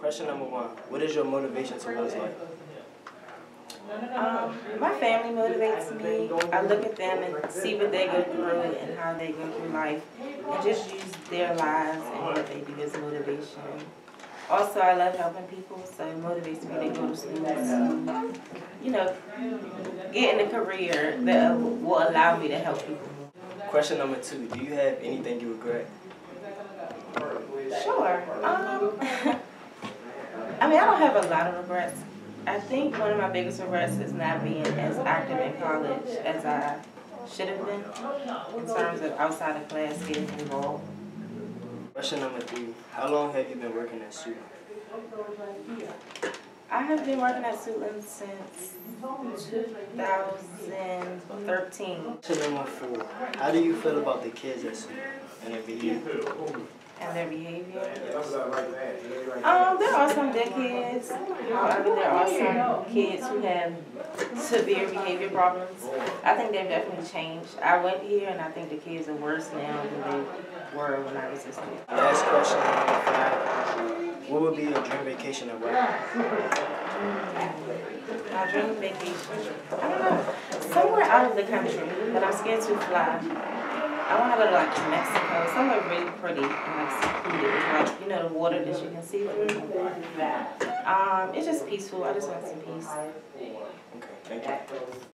Question number one. What is your motivation to towards life? Um, my family motivates me. I look at them and see what they go through and how they go through life and just use their lives and what they do as motivation. Also, I love helping people, so it motivates me to go to school to, you know, get in a career that will allow me to help people. Question number two. Do you have anything you regret? Sure. Um, I mean, I don't have a lot of regrets. I think one of my biggest regrets is not being as active in college as I should have been in terms of outside of class getting involved. Question number three. How long have you been working at Suit? I have been working at Suitland since 2013 Question number four. How do you feel about the kids at Suitland and their behavior? And their behavior. Um, there are some good kids. However, there are some kids who have severe behavior problems. I think they've definitely changed. I went here and I think the kids are worse now than they were when I was a student. Last question number five. What would be your dream vacation and why? My dream vacation, I don't know, somewhere out of the country, but I'm scared to fly. I want to go to like Mexico, somewhere really pretty and like secluded, like you know the water that you can see through. Um, it's just peaceful. I just want some peace. Okay, thank you.